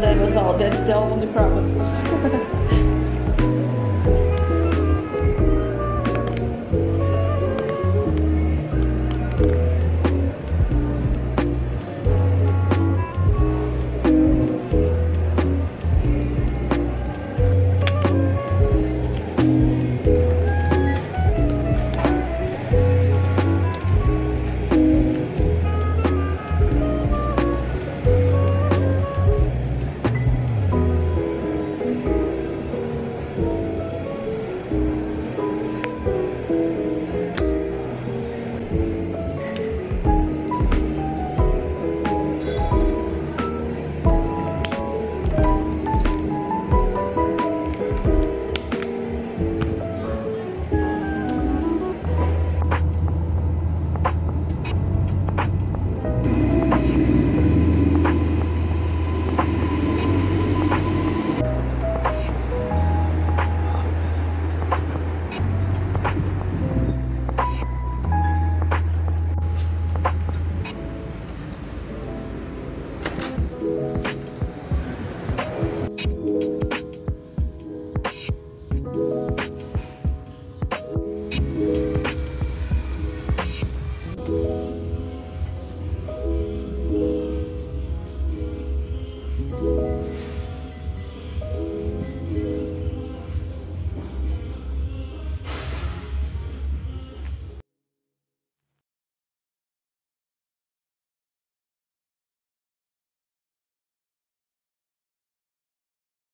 that was all. That's the only problem.